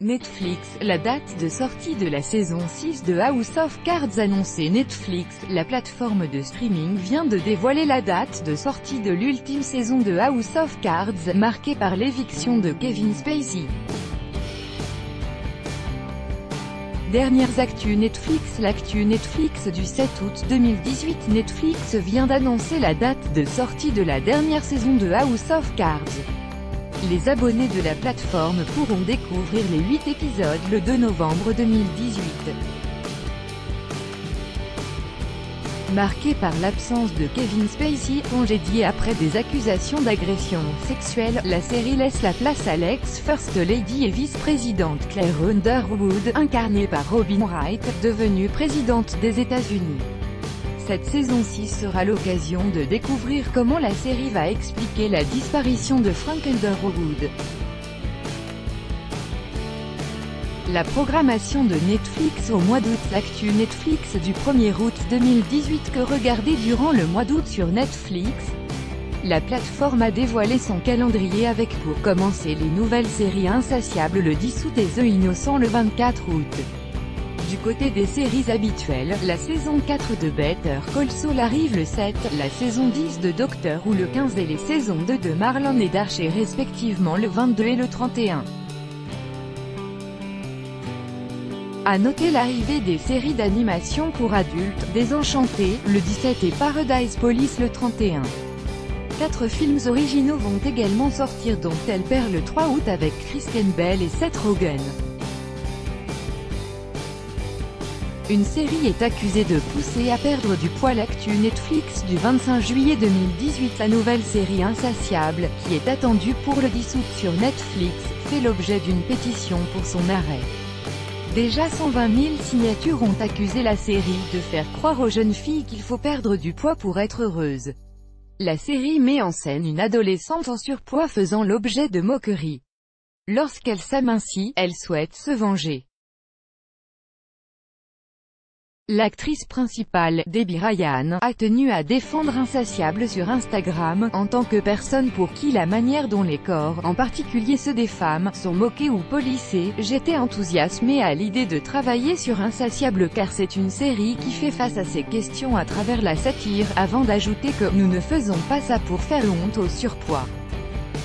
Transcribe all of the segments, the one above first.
Netflix, la date de sortie de la saison 6 de House of Cards annoncée Netflix, la plateforme de streaming vient de dévoiler la date de sortie de l'ultime saison de House of Cards, marquée par l'éviction de Kevin Spacey. Dernières actus Netflix L'actu Netflix du 7 août 2018 Netflix vient d'annoncer la date de sortie de la dernière saison de House of Cards. Les abonnés de la plateforme pourront découvrir les 8 épisodes le 2 novembre 2018. Marqué par l'absence de Kevin Spacey, congédié après des accusations d'agression sexuelle, la série laisse la place à l'ex-First Lady et vice-présidente Claire Underwood, incarnée par Robin Wright, devenue présidente des États-Unis. Cette saison 6 sera l'occasion de découvrir comment la série va expliquer la disparition de Frank Underwood. La programmation de Netflix au mois d'août L'actu Netflix du 1er août 2018 que regarder durant le mois d'août sur Netflix La plateforme a dévoilé son calendrier avec pour commencer les nouvelles séries insatiables le 10 août et The Innocent le 24 août. Du côté des séries habituelles, la saison 4 de Better Call Saul arrive le 7, la saison 10 de Doctor ou le 15 et les saisons 2 de Marlon et d'Archer respectivement le 22 et le 31. A noter l'arrivée des séries d'animation pour adultes, Désenchanté, le 17 et Paradise Police le 31. Quatre films originaux vont également sortir dont Elle perd le 3 août avec Kristen Bell et Seth Rogen. Une série est accusée de pousser à perdre du poids l'actu Netflix du 25 juillet 2018 Sa nouvelle série Insatiable, qui est attendue pour le 10 août sur Netflix, fait l'objet d'une pétition pour son arrêt. Déjà 120 000 signatures ont accusé la série de faire croire aux jeunes filles qu'il faut perdre du poids pour être heureuse. La série met en scène une adolescente en surpoids faisant l'objet de moqueries. Lorsqu'elle s'amincit, elle souhaite se venger. L'actrice principale, Debbie Ryan, a tenu à défendre Insatiable sur Instagram, en tant que personne pour qui la manière dont les corps, en particulier ceux des femmes, sont moqués ou polissés. J'étais enthousiasmée à l'idée de travailler sur Insatiable car c'est une série qui fait face à ces questions à travers la satire, avant d'ajouter que, nous ne faisons pas ça pour faire honte au surpoids.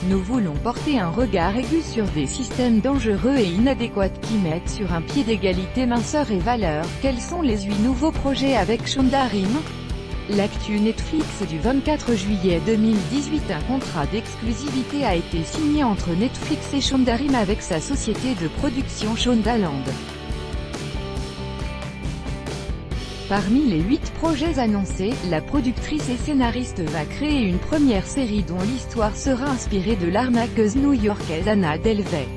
Nous voulons porter un regard aigu sur des systèmes dangereux et inadéquats qui mettent sur un pied d'égalité minceur et valeur. Quels sont les huit nouveaux projets avec Shonda Rhimes L'actu Netflix du 24 juillet 2018 Un contrat d'exclusivité a été signé entre Netflix et Shonda Rhimes avec sa société de production Shondaland. Parmi les huit projets annoncés, la productrice et scénariste va créer une première série dont l'histoire sera inspirée de l'arnaqueuse new-yorkaise Anna Delvey.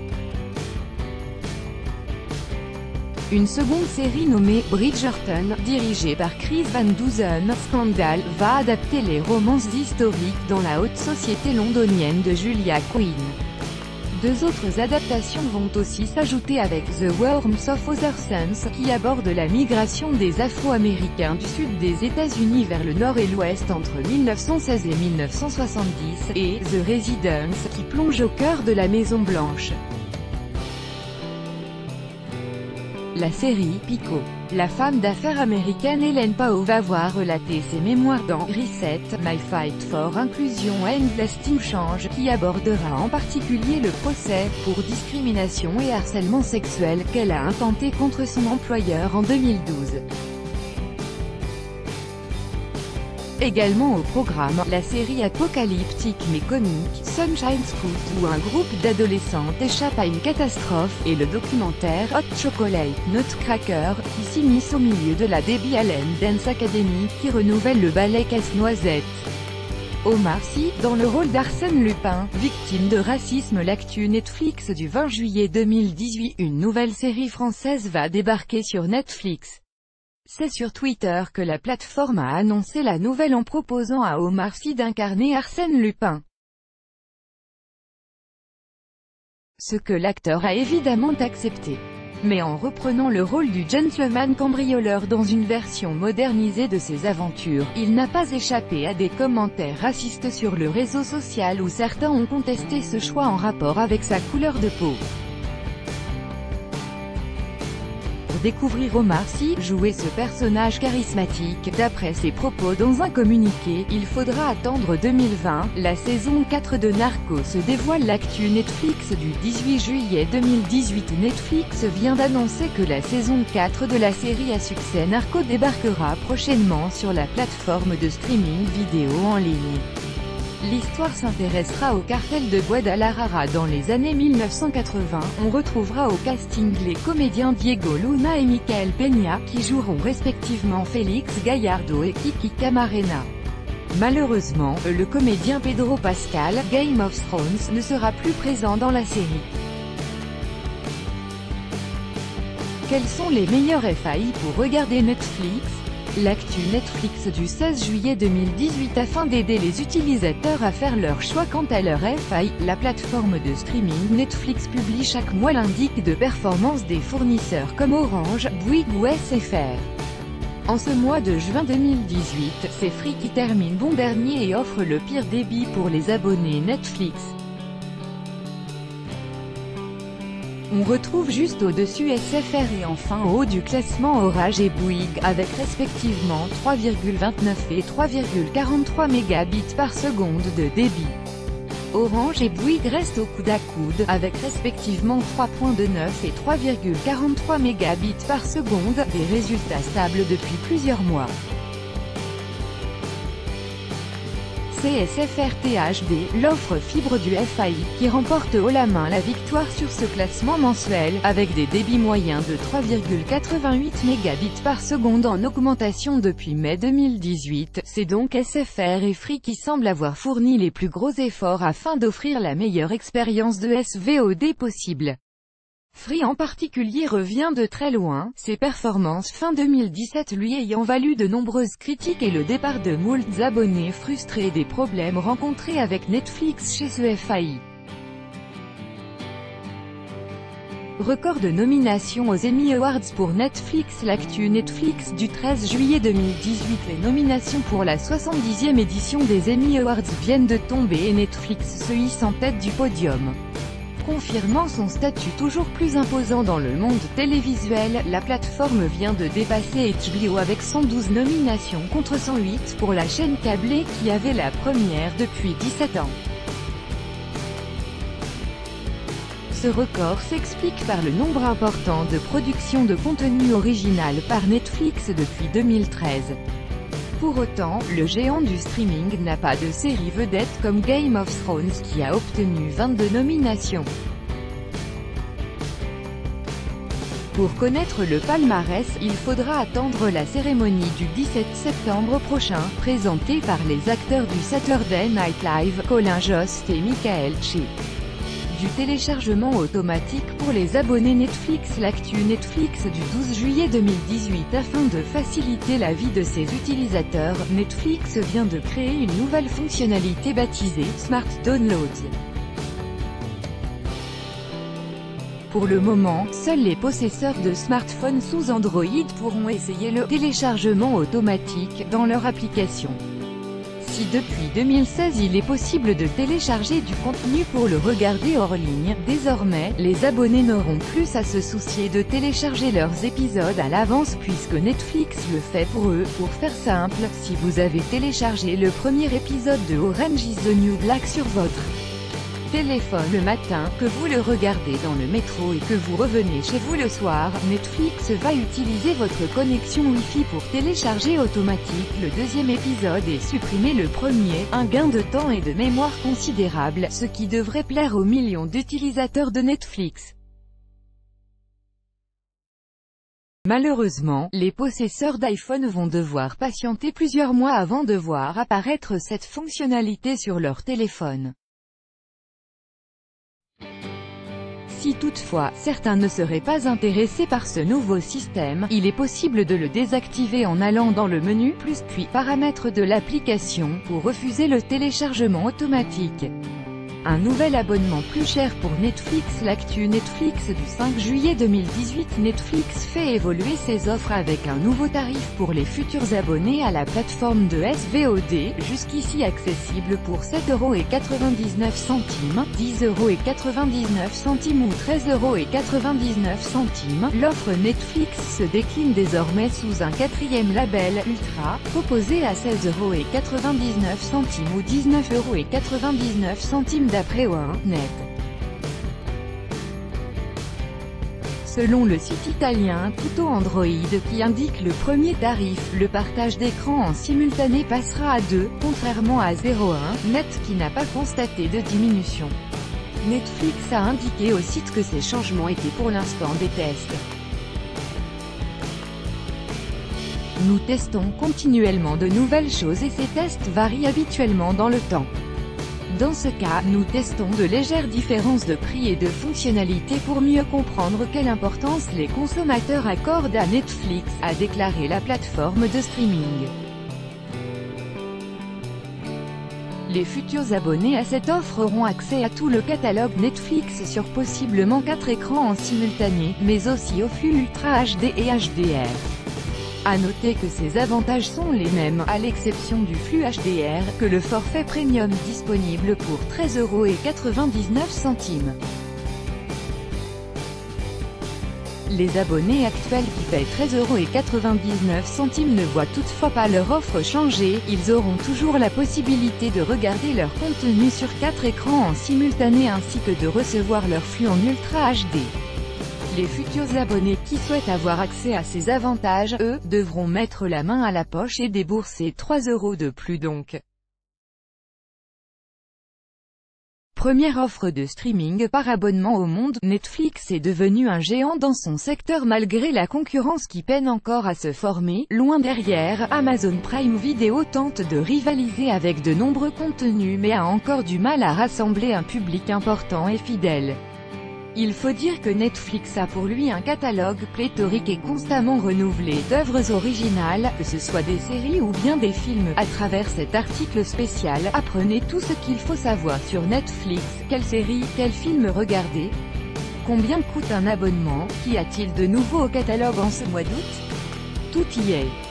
Une seconde série nommée Bridgerton, dirigée par Chris Van Dusen, Scandal, va adapter les romances historiques dans la haute société londonienne de Julia Quinn. Deux autres adaptations vont aussi s'ajouter avec The Worms of Other Suns, qui aborde la migration des Afro-Américains du sud des États-Unis vers le nord et l'ouest entre 1916 et 1970, et The Residence, qui plonge au cœur de la Maison Blanche. La série Pico. La femme d'affaires américaine Hélène Pao va voir relater ses mémoires dans Reset, My Fight for Inclusion and Lasting Change, qui abordera en particulier le procès, pour discrimination et harcèlement sexuel, qu'elle a intenté contre son employeur en 2012. Également au programme, la série apocalyptique mais comique, Sunshine Scoot, où un groupe d'adolescentes échappe à une catastrophe, et le documentaire Hot Chocolate Nutcracker, qui s'immisce au milieu de la Debbie Allen Dance Academy, qui renouvelle le ballet Casse-Noisette. Omar Sy, dans le rôle d'Arsène Lupin, victime de racisme L'actu Netflix du 20 juillet 2018 Une nouvelle série française va débarquer sur Netflix. C'est sur Twitter que la plateforme a annoncé la nouvelle en proposant à Omar Sy d'incarner Arsène Lupin. Ce que l'acteur a évidemment accepté. Mais en reprenant le rôle du gentleman cambrioleur dans une version modernisée de ses aventures, il n'a pas échappé à des commentaires racistes sur le réseau social où certains ont contesté ce choix en rapport avec sa couleur de peau. Découvrir Omar Sy jouer ce personnage charismatique. D'après ses propos dans un communiqué, il faudra attendre 2020. La saison 4 de Narco se dévoile l'actu Netflix du 18 juillet 2018. Netflix vient d'annoncer que la saison 4 de la série à succès Narco débarquera prochainement sur la plateforme de streaming vidéo en ligne. L'histoire s'intéressera au cartel de Guadalajara dans les années 1980. On retrouvera au casting les comédiens Diego Luna et Michael Peña, qui joueront respectivement Félix Gallardo et Kiki Camarena. Malheureusement, le comédien Pedro Pascal, Game of Thrones, ne sera plus présent dans la série. Quels sont les meilleurs FAI pour regarder Netflix? L'actu Netflix du 16 juillet 2018 afin d'aider les utilisateurs à faire leur choix quant à leur FI, la plateforme de streaming Netflix publie chaque mois l'indice de performance des fournisseurs comme Orange, Bouygues ou SFR. En ce mois de juin 2018, c'est Free qui termine bon dernier et offre le pire débit pour les abonnés Netflix. On retrouve juste au-dessus SFR et enfin au haut du classement Orage et Bouygues, avec respectivement 3,29 et 3,43 mégabits par seconde de débit. Orange et Bouygues restent au coude à coude, avec respectivement 3.29 et 3,43 mégabits par seconde, des résultats stables depuis plusieurs mois. CSFR-THD, l'offre fibre du FAI, qui remporte haut la main la victoire sur ce classement mensuel, avec des débits moyens de 3,88 mégabits par seconde en augmentation depuis mai 2018. C'est donc SFR et Free qui semblent avoir fourni les plus gros efforts afin d'offrir la meilleure expérience de SVOD possible. Free en particulier revient de très loin, ses performances fin 2017 lui ayant valu de nombreuses critiques et le départ de moult abonnés frustrés des problèmes rencontrés avec Netflix chez ce FAI. Record de nominations aux Emmy Awards pour Netflix L'actu Netflix du 13 juillet 2018 Les nominations pour la 70e édition des Emmy Awards viennent de tomber et Netflix se hisse en tête du podium. Confirmant son statut toujours plus imposant dans le monde télévisuel, la plateforme vient de dépasser HBO avec 112 nominations contre 108 pour la chaîne câblée qui avait la première depuis 17 ans. Ce record s'explique par le nombre important de productions de contenu original par Netflix depuis 2013. Pour autant, le géant du streaming n'a pas de série vedette comme Game of Thrones qui a obtenu 22 nominations. Pour connaître le palmarès, il faudra attendre la cérémonie du 17 septembre prochain, présentée par les acteurs du Saturday Night Live, Colin Jost et Michael Che du téléchargement automatique pour les abonnés Netflix L'actu Netflix du 12 juillet 2018 Afin de faciliter la vie de ses utilisateurs, Netflix vient de créer une nouvelle fonctionnalité baptisée « Smart Downloads ». Pour le moment, seuls les possesseurs de smartphones sous Android pourront essayer le téléchargement automatique dans leur application. Si depuis 2016 il est possible de télécharger du contenu pour le regarder hors ligne, désormais, les abonnés n'auront plus à se soucier de télécharger leurs épisodes à l'avance puisque Netflix le fait pour eux. Pour faire simple, si vous avez téléchargé le premier épisode de Orange is the New Black sur votre téléphone le matin, que vous le regardez dans le métro et que vous revenez chez vous le soir, Netflix va utiliser votre connexion Wi-Fi pour télécharger automatique le deuxième épisode et supprimer le premier, un gain de temps et de mémoire considérable, ce qui devrait plaire aux millions d'utilisateurs de Netflix. Malheureusement, les possesseurs d'iPhone vont devoir patienter plusieurs mois avant de voir apparaître cette fonctionnalité sur leur téléphone. Si toutefois, certains ne seraient pas intéressés par ce nouveau système, il est possible de le désactiver en allant dans le menu Plus puis Paramètres de l'application pour refuser le téléchargement automatique. Un nouvel abonnement plus cher pour Netflix L'actu Netflix du 5 juillet 2018 Netflix fait évoluer ses offres avec un nouveau tarif pour les futurs abonnés à la plateforme de SVOD, jusqu'ici accessible pour 7,99€, 10,99€ ou 13,99€. L'offre Netflix se décline désormais sous un quatrième label Ultra, proposé à 16,99€ ou 19,99€ d'après net. Selon le site italien Tutto Android qui indique le premier tarif, le partage d'écran en simultané passera à 2, contrairement à 0,1 net qui n'a pas constaté de diminution. Netflix a indiqué au site que ces changements étaient pour l'instant des tests. Nous testons continuellement de nouvelles choses et ces tests varient habituellement dans le temps. Dans ce cas, nous testons de légères différences de prix et de fonctionnalités pour mieux comprendre quelle importance les consommateurs accordent à Netflix, a déclaré la plateforme de streaming. Les futurs abonnés à cette offre auront accès à tout le catalogue Netflix sur possiblement 4 écrans en simultané, mais aussi au flux Ultra HD et HDR. A noter que ces avantages sont les mêmes, à l'exception du flux HDR, que le forfait premium disponible pour 13,99€. Les abonnés actuels qui paient 13,99€ ne voient toutefois pas leur offre changer, ils auront toujours la possibilité de regarder leur contenu sur 4 écrans en simultané ainsi que de recevoir leur flux en Ultra HD. Les futurs abonnés qui souhaitent avoir accès à ces avantages, eux, devront mettre la main à la poche et débourser 3 euros de plus donc. Première offre de streaming par abonnement au monde, Netflix est devenu un géant dans son secteur malgré la concurrence qui peine encore à se former. Loin derrière, Amazon Prime Video tente de rivaliser avec de nombreux contenus mais a encore du mal à rassembler un public important et fidèle. Il faut dire que Netflix a pour lui un catalogue pléthorique et constamment renouvelé d'œuvres originales, que ce soit des séries ou bien des films. À travers cet article spécial, apprenez tout ce qu'il faut savoir sur Netflix, quelle série, quel film regarder, combien coûte un abonnement, qu'y a-t-il de nouveau au catalogue en ce mois d'août? Tout y est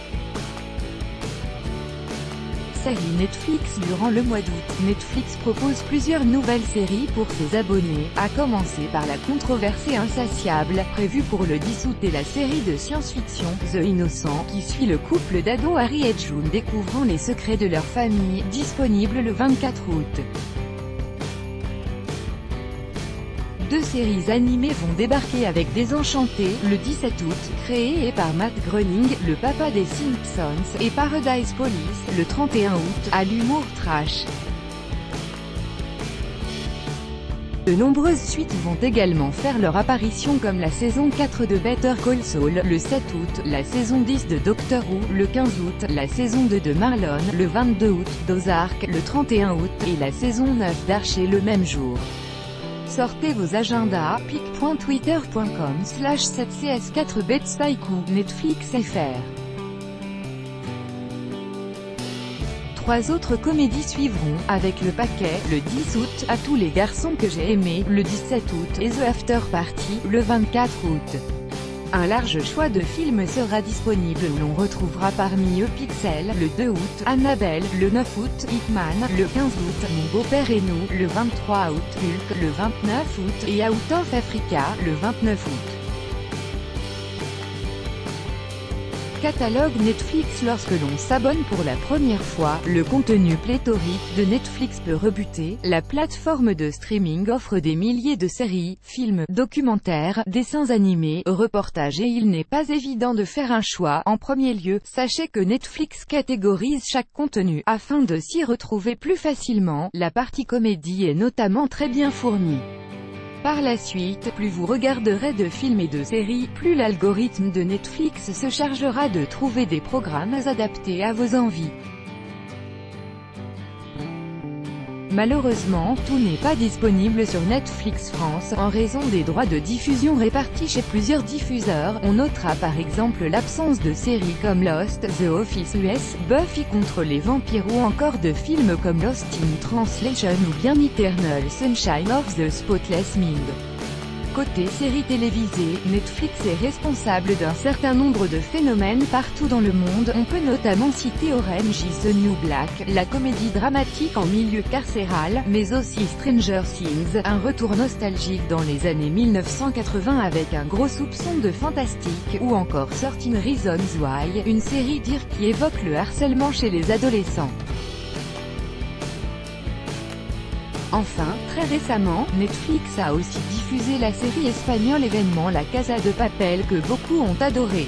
Netflix durant le mois d'août. Netflix propose plusieurs nouvelles séries pour ses abonnés, à commencer par la controversée Insatiable, prévue pour le 10 août et la série de science-fiction, The Innocent, qui suit le couple d'ados Harry et June découvrant les secrets de leur famille, disponible le 24 août. Deux séries animées vont débarquer avec Désenchanté, le 17 août, créé par Matt Groening, le papa des Simpsons, et Paradise Police, le 31 août, à l'humour trash. De nombreuses suites vont également faire leur apparition comme la saison 4 de Better Call Saul, le 7 août, la saison 10 de Doctor Who, le 15 août, la saison 2 de Marlon, le 22 août, d'Ozark, le 31 août, et la saison 9 d'Archer le même jour. Sortez vos agendas, pic.twitter.com slash 7cs4 Netflix FR. Trois autres comédies suivront, avec le paquet, le 10 août, à tous les garçons que j'ai aimés, le 17 août, et The After Party, le 24 août. Un large choix de films sera disponible l'on retrouvera parmi eux Pixel, le 2 août, Annabelle, le 9 août, Hitman, le 15 août, Mon beau-père et nous, le 23 août, Hulk, le 29 août, et Out of Africa, le 29 août. Catalogue Netflix Lorsque l'on s'abonne pour la première fois, le contenu pléthorique de Netflix peut rebuter. La plateforme de streaming offre des milliers de séries, films, documentaires, dessins animés, reportages et il n'est pas évident de faire un choix. En premier lieu, sachez que Netflix catégorise chaque contenu, afin de s'y retrouver plus facilement. La partie comédie est notamment très bien fournie. Par la suite, plus vous regarderez de films et de séries, plus l'algorithme de Netflix se chargera de trouver des programmes adaptés à vos envies. Malheureusement, tout n'est pas disponible sur Netflix France, en raison des droits de diffusion répartis chez plusieurs diffuseurs. On notera par exemple l'absence de séries comme Lost, The Office US, Buffy contre les vampires ou encore de films comme Lost in Translation ou bien Eternal Sunshine of the Spotless Mind. Côté séries télévisées, Netflix est responsable d'un certain nombre de phénomènes partout dans le monde, on peut notamment citer Orange is the New Black, la comédie dramatique en milieu carcéral, mais aussi Stranger Things, un retour nostalgique dans les années 1980 avec un gros soupçon de fantastique, ou encore 13 Reasons Why, une série dire qui évoque le harcèlement chez les adolescents. Enfin, très récemment, Netflix a aussi diffusé la série espagnole événement La Casa de Papel que beaucoup ont adoré.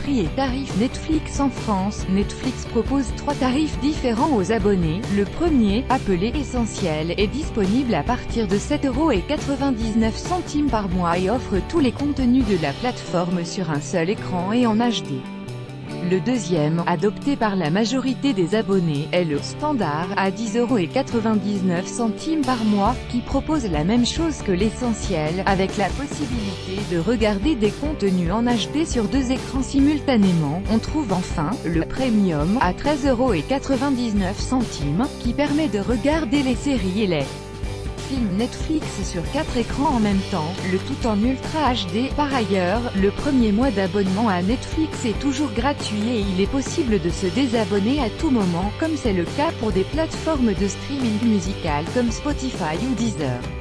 Prix et tarifs Netflix en France, Netflix propose trois tarifs différents aux abonnés. Le premier, appelé Essentiel, est disponible à partir de 7,99€ par mois et offre tous les contenus de la plateforme sur un seul écran et en HD. Le deuxième, adopté par la majorité des abonnés, est le standard, à 10,99€ par mois, qui propose la même chose que l'essentiel, avec la possibilité de regarder des contenus en HD sur deux écrans simultanément. On trouve enfin, le premium, à 13,99€, qui permet de regarder les séries et les Netflix sur 4 écrans en même temps, le tout en Ultra HD. Par ailleurs, le premier mois d'abonnement à Netflix est toujours gratuit et il est possible de se désabonner à tout moment, comme c'est le cas pour des plateformes de streaming musical comme Spotify ou Deezer.